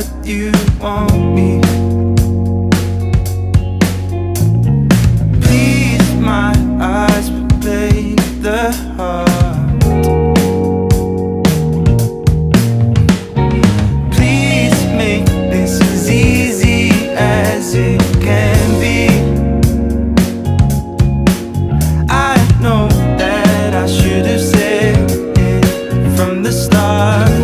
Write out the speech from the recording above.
that you want me. Please, my eyes will play the heart. Please make this as easy as it can be. I know that I should have said it from the start.